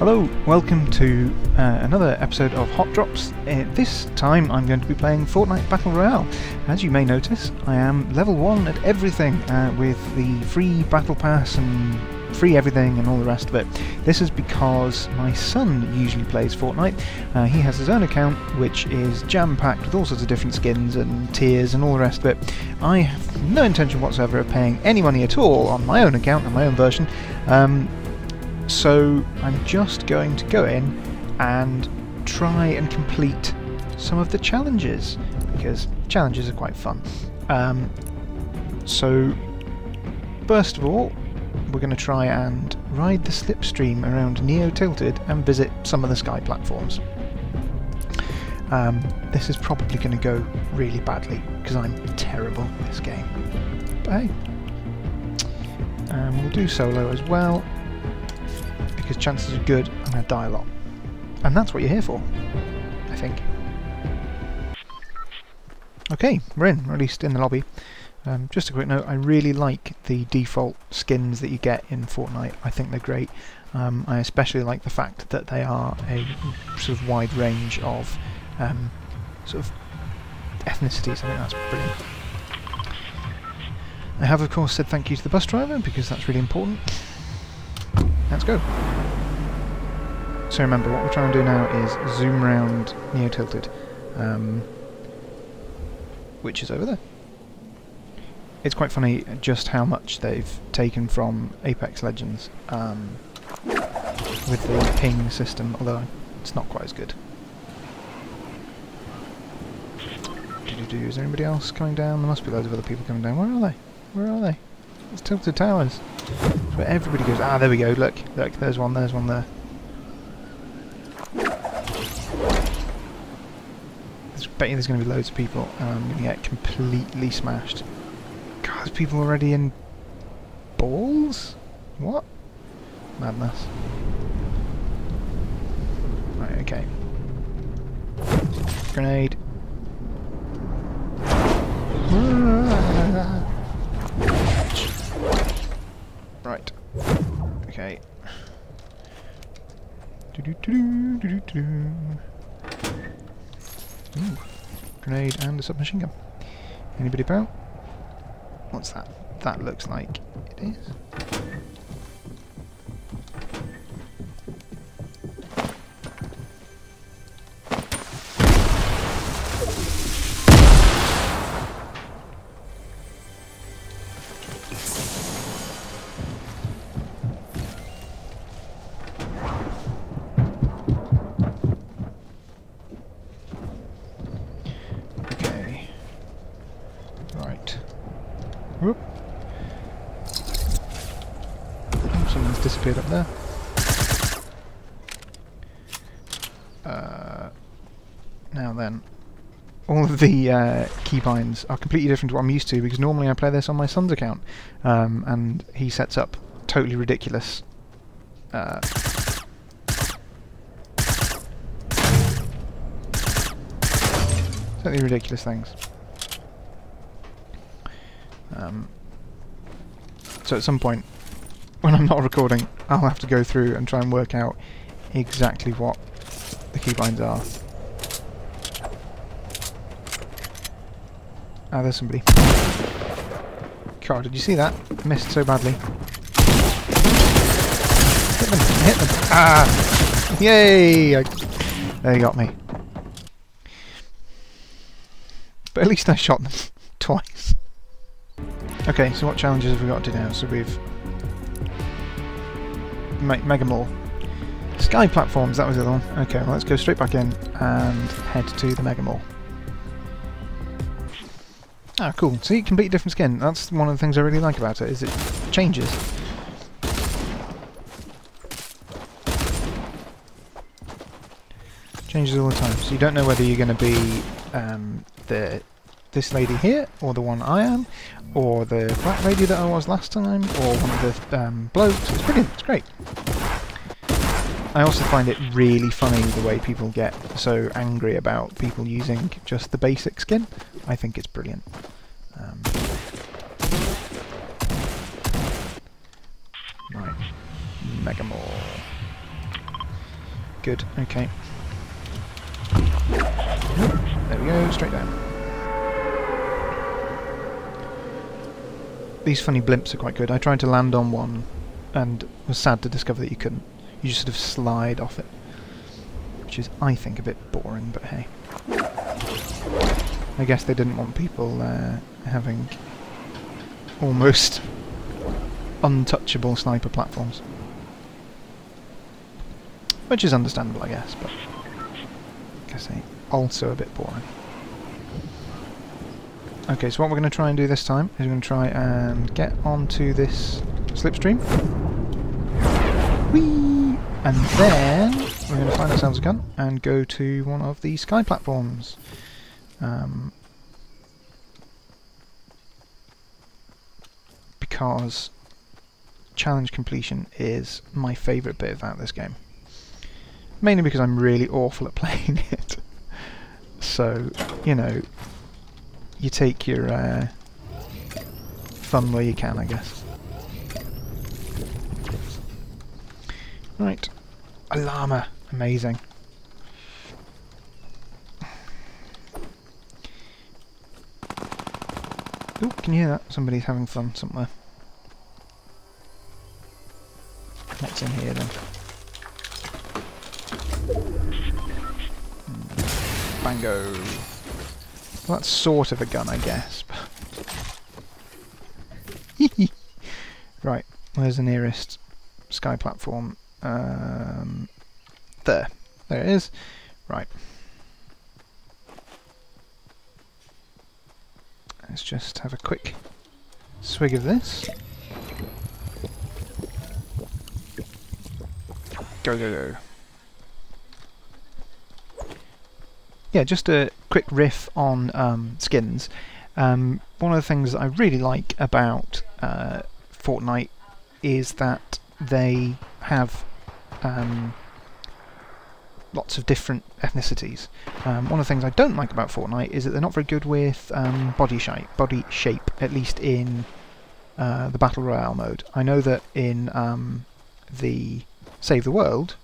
Hello, welcome to uh, another episode of Hot Drops. Uh, this time I'm going to be playing Fortnite Battle Royale. As you may notice, I am level 1 at everything uh, with the free Battle Pass and free everything and all the rest of it. This is because my son usually plays Fortnite. Uh, he has his own account which is jam-packed with all sorts of different skins and tiers and all the rest of it. I have no intention whatsoever of paying any money at all on my own account and my own version. Um, so I'm just going to go in and try and complete some of the challenges because challenges are quite fun. Um, so first of all we're going to try and ride the slipstream around Neo Tilted and visit some of the sky platforms. Um, this is probably going to go really badly because I'm terrible at this game. But hey, um, we'll do solo as well because chances are good I'm going to die a lot. And that's what you're here for, I think. Okay, we're in, or at least in the lobby. Um, just a quick note, I really like the default skins that you get in Fortnite. I think they're great. Um, I especially like the fact that they are a sort of wide range of um, sort of ethnicities. I think that's brilliant. I have of course said thank you to the bus driver because that's really important. Let's go. So remember, what we're trying to do now is zoom round Neo Tilted, um, which is over there it's quite funny just how much they've taken from Apex Legends um, with the ping system, although it's not quite as good. Is there anybody else coming down? There must be loads of other people coming down. Where are they? Where are they? It's Tilted Towers. Where everybody goes. Ah, there we go. Look, look. There's one. There's one there. Bet you there's going to be loads of people, and I'm going to get completely smashed. God, there's people already in balls? What? Madness. Right, okay. Grenade. Okay. Do do do. Ooh. Grenade and a submachine gun. Anybody about? What's that? That looks like it is. Disappeared up there. Uh, now then, all of the uh, keybinds are completely different to what I'm used to because normally I play this on my son's account um, and he sets up totally ridiculous uh, totally ridiculous things. Um, so at some point, when I'm not recording, I'll have to go through and try and work out exactly what the keybinds are. Ah, there's somebody. God, did you see that? Missed so badly. Hit them! Hit them! Ah! Yay! I, they got me. But at least I shot them twice. Okay, so what challenges have we got to do now? So we've... Me Mega Mall. Sky platforms, that was the other one. Okay, well let's go straight back in and head to the Mega Mall. Ah, cool. See, completely different skin. That's one of the things I really like about it, is it changes. Changes all the time, so you don't know whether you're going to be um, the this lady here, or the one I am, or the black lady that I was last time, or one of the um, blokes. It's brilliant, it's great. I also find it really funny the way people get so angry about people using just the basic skin. I think it's brilliant. Um, right, Mega Mall. Good, okay. There we go, straight down. These funny blimps are quite good. I tried to land on one and was sad to discover that you couldn't. You just sort of slide off it. Which is, I think, a bit boring, but hey. I guess they didn't want people uh, having almost untouchable sniper platforms. Which is understandable, I guess, but I guess they also a bit boring. Okay, so what we're going to try and do this time is we're going to try and get onto this slipstream. Whee! And then we're going to find ourselves a gun and go to one of the sky platforms. Um, because challenge completion is my favourite bit about this game. Mainly because I'm really awful at playing it. so, you know, you take your uh, fun where you can, I guess. Right. A llama. Amazing. Oh, can you hear that? Somebody's having fun somewhere. What's in here then? Hmm. Bango. Well, that's sort of a gun, I guess. right, where's the nearest sky platform? Um, there. There it is. Right. Let's just have a quick swig of this. Go, go, go. Yeah, just a quick riff on um, skins. Um, one of the things I really like about uh, Fortnite is that they have um, lots of different ethnicities. Um, one of the things I don't like about Fortnite is that they're not very good with um, body shape. Body shape, at least in uh, the battle royale mode. I know that in um, the Save the World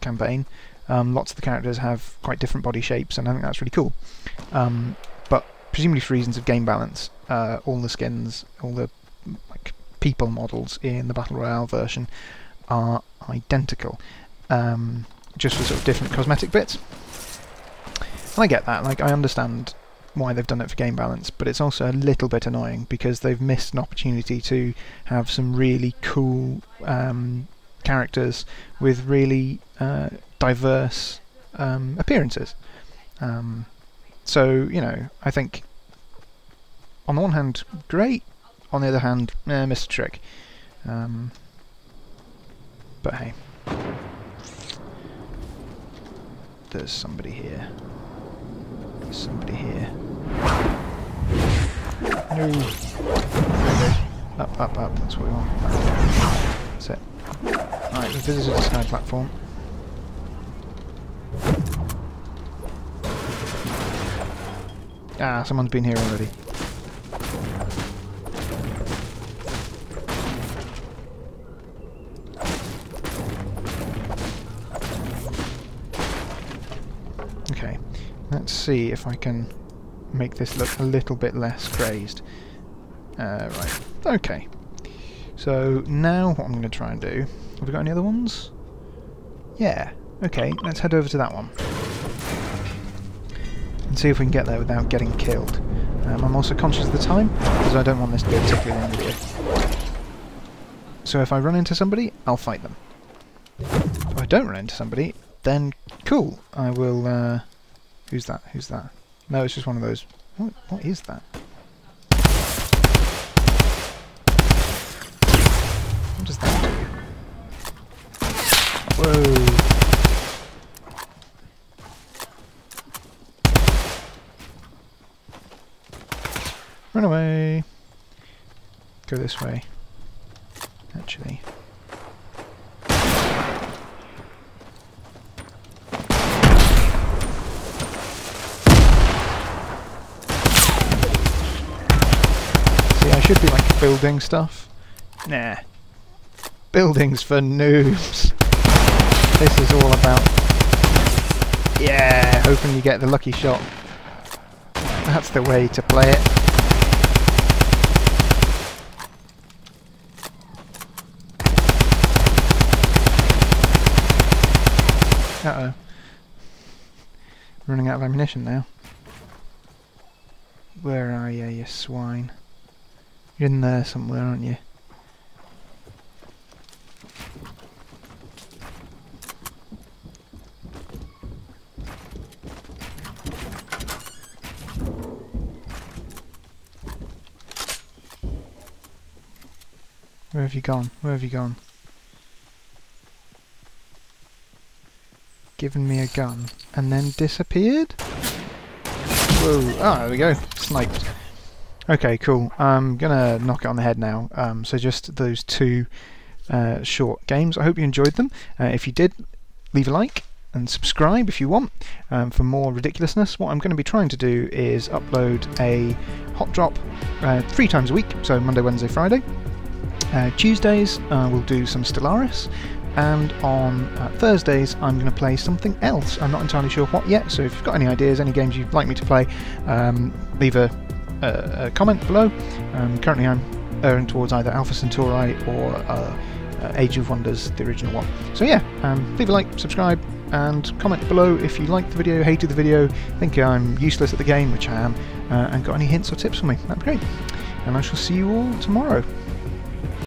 campaign, um, lots of the characters have quite different body shapes, and I think that's really cool. Um, but presumably for reasons of game balance, uh, all the skins, all the like people models in the battle royale version are identical. Um, just for sort of different cosmetic bits. And I get that, like I understand why they've done it for game balance, but it's also a little bit annoying because they've missed an opportunity to have some really cool um, characters with really uh, diverse um, appearances. Um, so, you know, I think on the one hand, great, on the other hand, eh, missed a trick. Um, but hey. There's somebody here. There's somebody here. No. Up, up, up. That's what we want. That's it. Alright, we visited the sky platform. Ah, someone's been here already. Okay, let's see if I can make this look a little bit less crazed. Uh, right, okay. So now what I'm going to try and do... Have we got any other ones? Yeah, okay, let's head over to that one. And see if we can get there without getting killed. Um, I'm also conscious of the time, because I don't want this to be particularly long video. So if I run into somebody, I'll fight them. If I don't run into somebody, then cool. I will. Uh, who's that? Who's that? No, it's just one of those. What? What is that? What does that do? Whoa! Run away! Go this way. Actually. Should be like building stuff. Nah. Buildings for noobs. This is all about Yeah, hoping you get the lucky shot. That's the way to play it. Uh-oh. Running out of ammunition now. Where are you, you swine? You're in there somewhere, aren't you? Where have you gone? Where have you gone? Given me a gun and then disappeared? Whoa. Ah, there we go. Sniped. Okay, cool. I'm gonna knock it on the head now. Um, so just those two uh, short games. I hope you enjoyed them. Uh, if you did, leave a like and subscribe if you want um, for more ridiculousness. What I'm going to be trying to do is upload a hot drop uh, three times a week, so Monday, Wednesday, Friday. Uh, Tuesdays uh, we'll do some Stellaris, and on uh, Thursdays I'm going to play something else. I'm not entirely sure what yet, so if you've got any ideas, any games you'd like me to play, um, leave a, a, a, comment below. Um, currently I'm erring towards either Alpha Centauri or uh, uh, Age of Wonders, the original one. So yeah, um, leave a like, subscribe, and comment below if you liked the video, hated the video, think I'm useless at the game, which I am, uh, and got any hints or tips for me. That'd be great. And I shall see you all tomorrow.